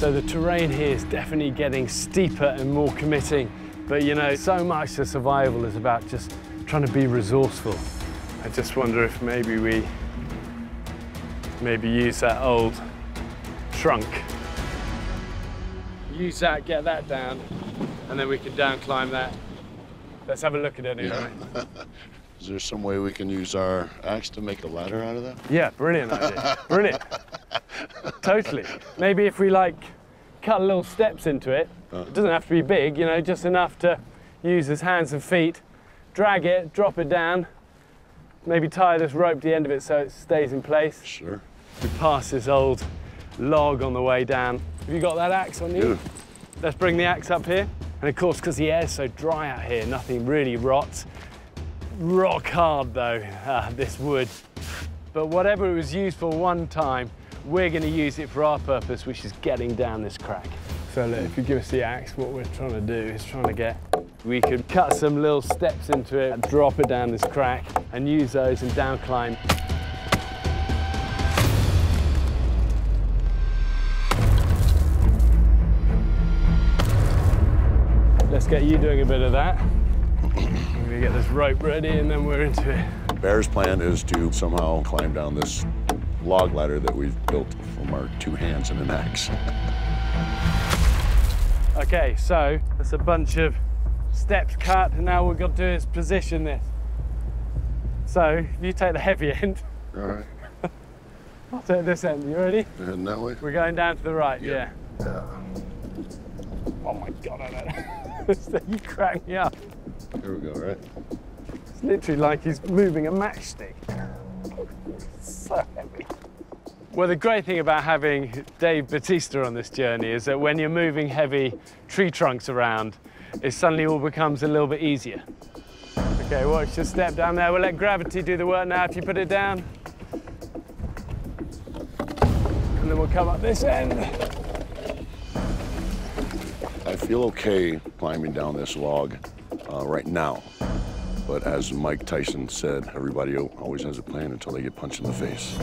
So the terrain here is definitely getting steeper and more committing. But you know, so much of survival is about just trying to be resourceful. I just wonder if maybe we maybe use that old trunk. Use that, get that down, and then we can down climb that. Let's have a look at it anyway. Is there some way we can use our axe to make a ladder out of that? Yeah, brilliant idea. brilliant. totally. Maybe if we like cut little steps into it, it doesn't have to be big, you know, just enough to use his hands and feet, drag it, drop it down, maybe tie this rope to the end of it so it stays in place. Sure. We pass this old log on the way down. Have you got that axe on you? Yeah. Let's bring the axe up here. And of course, because the air's so dry out here, nothing really rots. Rock hard though, uh, this wood. But whatever it was used for one time, we're going to use it for our purpose, which is getting down this crack. So look, if you give us the axe, what we're trying to do is trying to get, we could cut some little steps into it, drop it down this crack, and use those and down climb. Let's get you doing a bit of that. I'm gonna get this rope ready and then we're into it. Bear's plan is to somehow climb down this log ladder that we've built from our two hands and an axe. Okay, so that's a bunch of steps cut, and now what we've got to do is position this. So if you take the heavy end, All right. I'll take this end. You ready? We're heading that way? We're going down to the right, yeah. Yeah. Oh my god, I know. you crack me up. Here we go, right? It's literally like he's moving a matchstick. so heavy. Well, the great thing about having Dave Bautista on this journey is that when you're moving heavy tree trunks around, it suddenly all becomes a little bit easier. Okay, watch your step down there. We'll let gravity do the work now if you put it down. And then we'll come up this end. I feel okay climbing down this log uh, right now. But as Mike Tyson said, everybody always has a plan until they get punched in the face.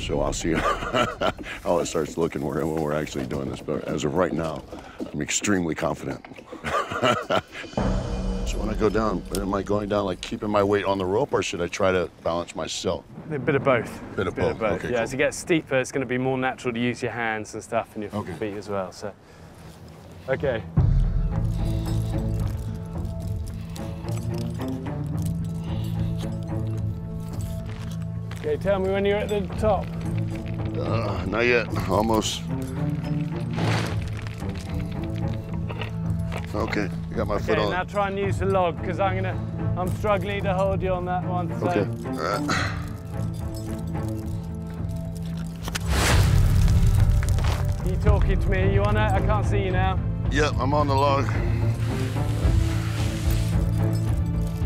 So I'll see how it starts looking when we're actually doing this. But as of right now, I'm extremely confident. so when I go down, am I going down like keeping my weight on the rope or should I try to balance myself? A bit of both. Bit of both. Okay, yeah, cool. as you get steeper, it's going to be more natural to use your hands and stuff and your Okay. feet as well. So, okay. Okay, tell me when you're at the top. Uh, not yet. Almost. Okay, I got my foot Okay, on. now try and use the log because I'm gonna, I'm struggling to hold you on that one. So. Okay. All right. You talking to me? You on it? I can't see you now. Yep, I'm on the log.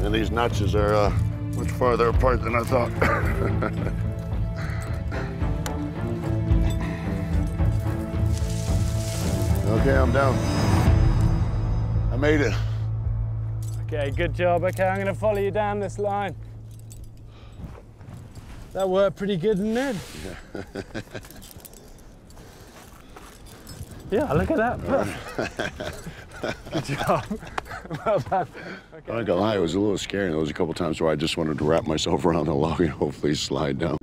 And these notches are uh, much farther apart than I thought. okay, I'm down. I made it. Okay, good job. Okay, I'm gonna follow you down this line. That worked pretty good, didn't it? Yeah, look at that. Good job. Well. I'm not gonna lie, it was a little scary. There was a couple times where I just wanted to wrap myself around the log and hopefully slide down.